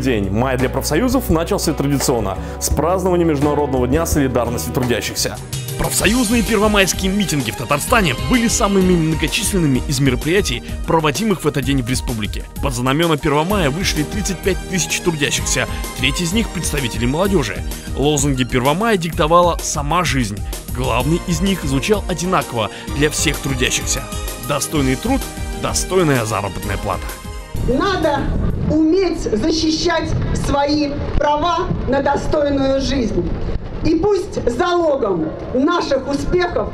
Добрый день! Май для профсоюзов начался традиционно с празднования Международного дня солидарности трудящихся. Профсоюзные первомайские митинги в Татарстане были самыми многочисленными из мероприятий, проводимых в этот день в республике. Под знамена 1 мая вышли 35 тысяч трудящихся, треть из них представители молодежи. Лозунги 1 мая диктовала сама жизнь. Главный из них звучал одинаково для всех трудящихся. Достойный труд – достойная заработная плата. Надо уметь защищать свои права на достойную жизнь. И пусть залогом наших успехов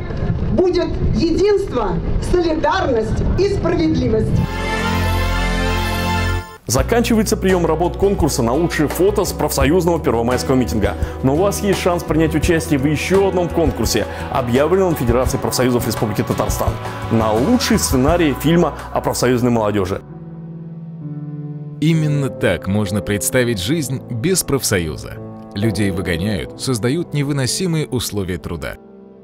будет единство, солидарность и справедливость. Заканчивается прием работ конкурса на лучшее фото с профсоюзного первомайского митинга. Но у вас есть шанс принять участие в еще одном конкурсе, объявленном Федерацией профсоюзов Республики Татарстан, на лучший сценарий фильма о профсоюзной молодежи. Именно так можно представить жизнь без профсоюза. Людей выгоняют, создают невыносимые условия труда.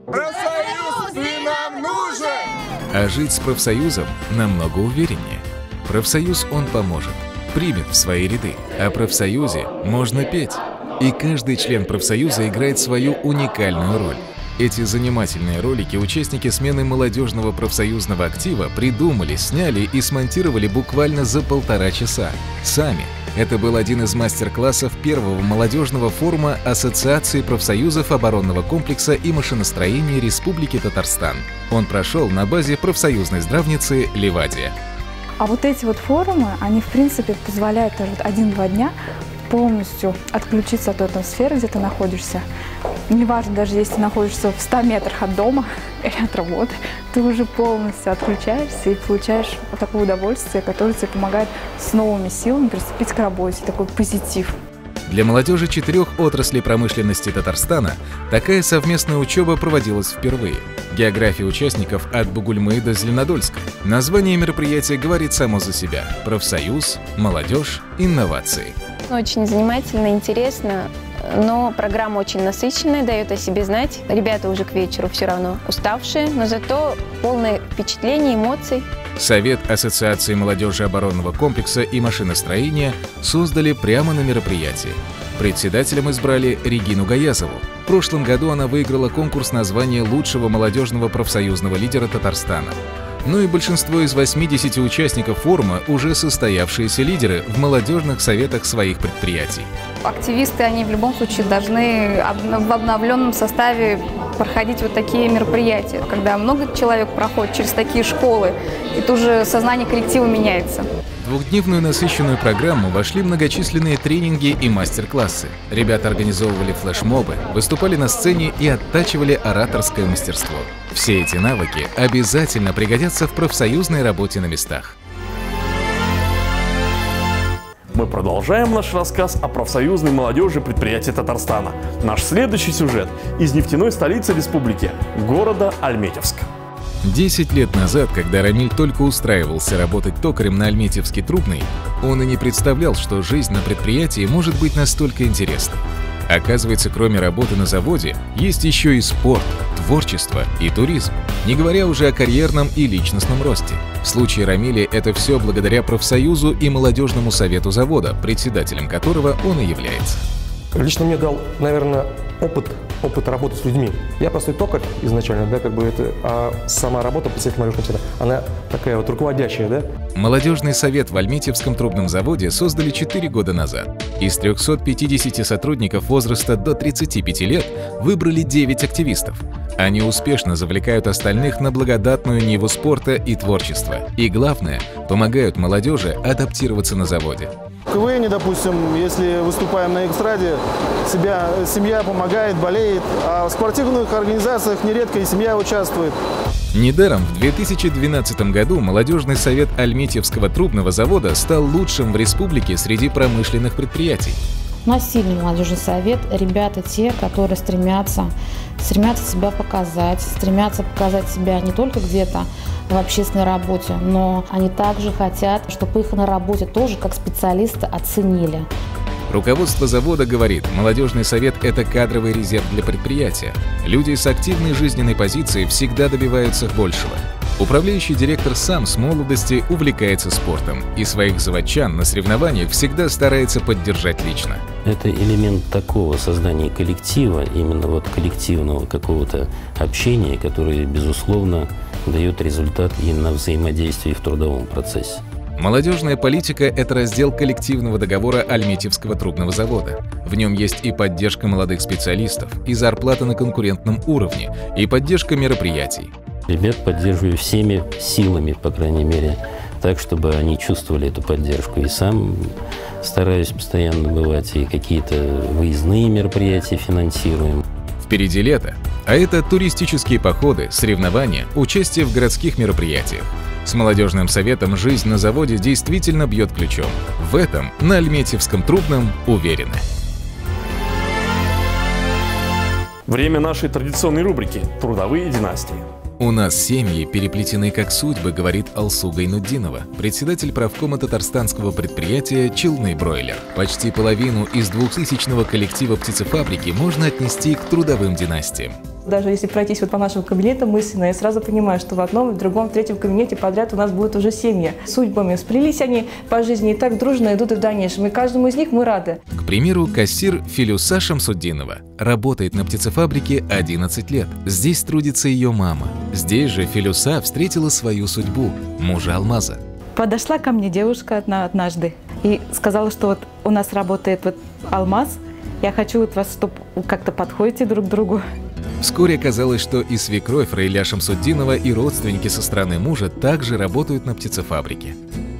Профсоюз, ты нам нужен! А жить с профсоюзом намного увереннее. Профсоюз он поможет, примет в свои ряды. О профсоюзе можно петь. И каждый член профсоюза играет свою уникальную роль. Эти занимательные ролики участники смены молодежного профсоюзного актива придумали, сняли и смонтировали буквально за полтора часа. Сами. Это был один из мастер-классов первого молодежного форума Ассоциации профсоюзов оборонного комплекса и машиностроения Республики Татарстан. Он прошел на базе профсоюзной здравницы Ливадия. А вот эти вот форумы, они в принципе позволяют один-два дня полностью отключиться от этой сферы, где ты находишься. Неважно, даже если ты находишься в 100 метрах от дома или от работы, ты уже полностью отключаешься и получаешь такое удовольствие, которое тебе помогает с новыми силами приступить к работе, такой позитив. Для молодежи четырех отраслей промышленности Татарстана такая совместная учеба проводилась впервые. География участников от Бугульмы до Зеленодольска. Название мероприятия говорит само за себя. Профсоюз, молодежь, инновации. Очень занимательно, интересно, но программа очень насыщенная, дает о себе знать. Ребята уже к вечеру все равно уставшие, но зато полное впечатление, эмоций. Совет Ассоциации молодежи оборонного комплекса и машиностроения создали прямо на мероприятии. Председателем избрали Регину Гаязову. В прошлом году она выиграла конкурс на звание лучшего молодежного профсоюзного лидера Татарстана. Ну и большинство из 80 участников форума уже состоявшиеся лидеры в молодежных советах своих предприятий. Активисты, они в любом случае должны в обновленном составе проходить вот такие мероприятия, когда много человек проходит через такие школы, и тут же сознание коллектива меняется. В двухдневную насыщенную программу вошли многочисленные тренинги и мастер-классы. Ребята организовывали флешмобы, выступали на сцене и оттачивали ораторское мастерство. Все эти навыки обязательно пригодятся в профсоюзной работе на местах. Мы продолжаем наш рассказ о профсоюзной молодежи предприятия Татарстана. Наш следующий сюжет из нефтяной столицы республики, города Альметьевск. Десять лет назад, когда Рамиль только устраивался работать токарем на Альметьевский трубный, он и не представлял, что жизнь на предприятии может быть настолько интересной. Оказывается, кроме работы на заводе, есть еще и спорт, творчество и туризм, не говоря уже о карьерном и личностном росте. В случае Рамиля это все благодаря профсоюзу и молодежному совету завода, председателем которого он и является. Лично мне дал, наверное, опыт, опыт работы с людьми. Я простой токарь изначально, да, как бы это, а сама работа представителя молодежного совета, она такая вот руководящая, да. Молодежный совет в Альметьевском трубном заводе создали 4 года назад. Из 350 сотрудников возраста до 35 лет выбрали 9 активистов. Они успешно завлекают остальных на благодатную ниву спорта и творчества. И главное, помогают молодежи адаптироваться на заводе. В КВН, допустим, если выступаем на эстраде, себя, семья помогает, болеет, а в спортивных организациях нередко и семья участвует. Недаром в 2012 году молодежный совет Альметьевского трубного завода стал лучшим в республике среди промышленных предприятий. У сильный молодежный совет. Ребята те, которые стремятся, стремятся себя показать, стремятся показать себя не только где-то в общественной работе, но они также хотят, чтобы их на работе тоже как специалисты оценили. Руководство завода говорит, молодежный совет – это кадровый резерв для предприятия. Люди с активной жизненной позицией всегда добиваются большего. Управляющий директор сам с молодости увлекается спортом и своих заводчан на соревнованиях всегда старается поддержать лично. Это элемент такого создания коллектива, именно вот коллективного какого-то общения, который, безусловно, дает результат и на взаимодействии в трудовом процессе. Молодежная политика – это раздел коллективного договора Альметьевского трубного завода. В нем есть и поддержка молодых специалистов, и зарплата на конкурентном уровне, и поддержка мероприятий. Ребят поддерживаю всеми силами, по крайней мере, так, чтобы они чувствовали эту поддержку. И сам стараюсь постоянно бывать, и какие-то выездные мероприятия финансируем. Впереди лето, а это туристические походы, соревнования, участие в городских мероприятиях. С молодежным советом жизнь на заводе действительно бьет ключом. В этом на Альметьевском трубном уверены. Время нашей традиционной рубрики «Трудовые династии». У нас семьи переплетены как судьбы, говорит Алсу Гайнуддинова, председатель правкома татарстанского предприятия «Челный бройлер». Почти половину из двухтысячного коллектива птицефабрики можно отнести к трудовым династиям. Даже если пройтись вот по нашему кабинету мысленно, я сразу понимаю, что в одном, в другом, в третьем кабинете подряд у нас будут уже семьи. Судьбами сплелись они по жизни и так дружно идут и в дальнейшем. И каждому из них мы рады. К примеру, кассир Филюса Шамсуддинова работает на птицефабрике 11 лет. Здесь трудится ее мама. Здесь же Филюса встретила свою судьбу – мужа Алмаза. Подошла ко мне девушка одна однажды и сказала, что вот у нас работает вот Алмаз, я хочу вот вас, чтобы как-то подходите друг к другу. Вскоре оказалось, что и свекровь Раиля Шамсуддинова, и родственники со стороны мужа также работают на птицефабрике.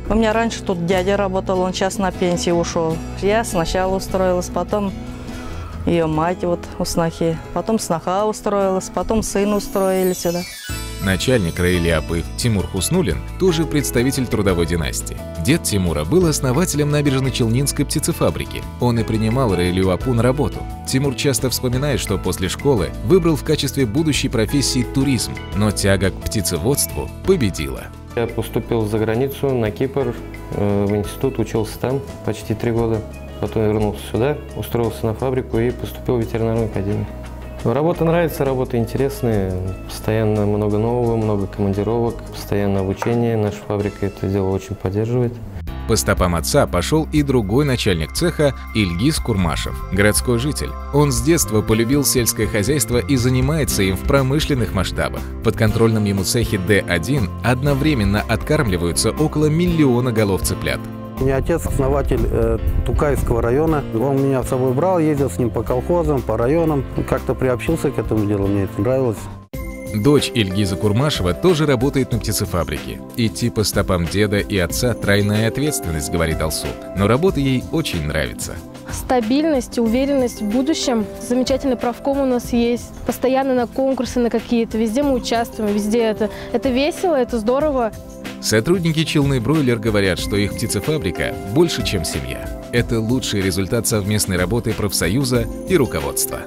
У меня раньше тут дядя работал, он сейчас на пенсии ушел. Я сначала устроилась, потом ее мать вот у снохи, потом сноха устроилась, потом сын устроили сюда. Начальник Раилиапы Тимур Хуснулин тоже представитель трудовой династии. Дед Тимура был основателем набережной Челнинской птицефабрики. Он и принимал Раилиапу на работу. Тимур часто вспоминает, что после школы выбрал в качестве будущей профессии туризм, но тяга к птицеводству победила. Я поступил за границу, на Кипр, э, в институт, учился там почти три года. Потом вернулся сюда, устроился на фабрику и поступил в ветеринарную академию. Работа нравится, работа интересная, постоянно много нового, много командировок, постоянно обучение. Наша фабрика это дело очень поддерживает. По стопам отца пошел и другой начальник цеха Ильгиз Курмашев, городской житель. Он с детства полюбил сельское хозяйство и занимается им в промышленных масштабах. В подконтрольном ему цехе D1 одновременно откармливаются около миллиона голов цыплят. Меня отец основатель э, Тукайского района. Он меня с собой брал, ездил с ним по колхозам, по районам. Как-то приобщился к этому делу, мне это нравилось. Дочь Ильгиза Курмашева тоже работает на птицефабрике. Идти по стопам деда и отца – тройная ответственность, говорит Алсу. Но работа ей очень нравится. Стабильность, уверенность в будущем. Замечательный правком у нас есть. Постоянно на конкурсы на какие-то. Везде мы участвуем, везде это. Это весело, это здорово. Сотрудники Челный Бройлер говорят, что их птицефабрика больше, чем семья. Это лучший результат совместной работы профсоюза и руководства.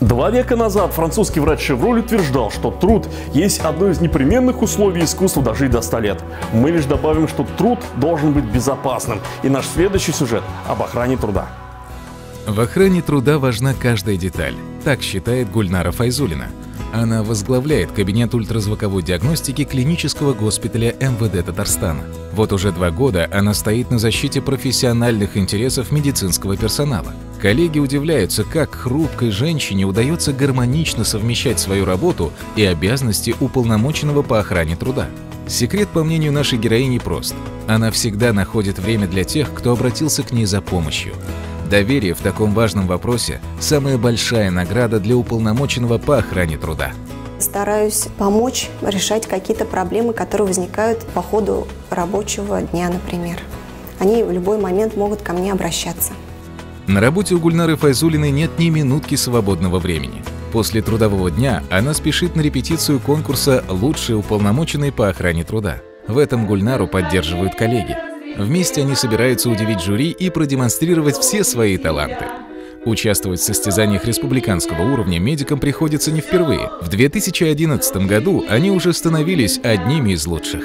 Два века назад французский врач Шевроль утверждал, что труд есть одно из непременных условий искусства дожить до 100 лет. Мы лишь добавим, что труд должен быть безопасным. И наш следующий сюжет об охране труда. В охране труда важна каждая деталь. Так считает Гульнара Файзулина. Она возглавляет кабинет ультразвуковой диагностики клинического госпиталя МВД Татарстана. Вот уже два года она стоит на защите профессиональных интересов медицинского персонала. Коллеги удивляются, как хрупкой женщине удается гармонично совмещать свою работу и обязанности уполномоченного по охране труда. Секрет, по мнению нашей героини, прост. Она всегда находит время для тех, кто обратился к ней за помощью. Доверие в таком важном вопросе – самая большая награда для уполномоченного по охране труда. Стараюсь помочь решать какие-то проблемы, которые возникают по ходу рабочего дня, например. Они в любой момент могут ко мне обращаться. На работе у Гульнары Файзулиной нет ни минутки свободного времени. После трудового дня она спешит на репетицию конкурса «Лучший уполномоченный по охране труда». В этом Гульнару поддерживают коллеги – Вместе они собираются удивить жюри и продемонстрировать все свои таланты. Участвовать в состязаниях республиканского уровня медикам приходится не впервые. В 2011 году они уже становились одними из лучших.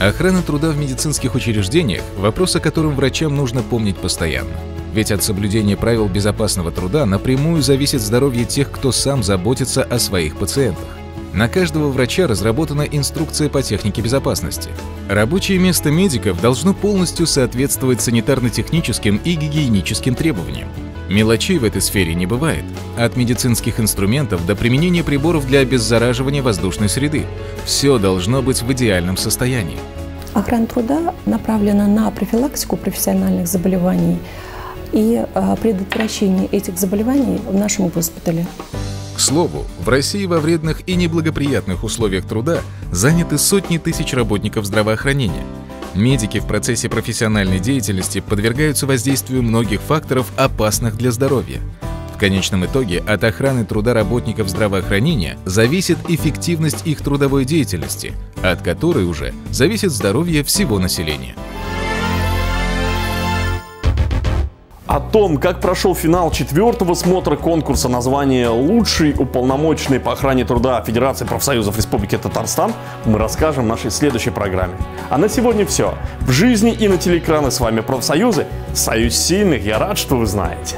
Охрана труда в медицинских учреждениях – вопрос, о котором врачам нужно помнить постоянно. Ведь от соблюдения правил безопасного труда напрямую зависит здоровье тех, кто сам заботится о своих пациентах. На каждого врача разработана инструкция по технике безопасности. Рабочее место медиков должно полностью соответствовать санитарно-техническим и гигиеническим требованиям. Мелочей в этой сфере не бывает. От медицинских инструментов до применения приборов для обеззараживания воздушной среды. Все должно быть в идеальном состоянии. Охрана труда направлена на профилактику профессиональных заболеваний и а, предотвращение этих заболеваний в нашем госпитале. К слову, в России во вредных и неблагоприятных условиях труда заняты сотни тысяч работников здравоохранения. Медики в процессе профессиональной деятельности подвергаются воздействию многих факторов, опасных для здоровья. В конечном итоге от охраны труда работников здравоохранения зависит эффективность их трудовой деятельности, от которой уже зависит здоровье всего населения. О том, как прошел финал четвертого смотра конкурса на звание «Лучший уполномоченный по охране труда Федерации профсоюзов Республики Татарстан», мы расскажем в нашей следующей программе. А на сегодня все. В жизни и на телеэкраны с вами профсоюзы. Союз сильных. Я рад, что вы знаете.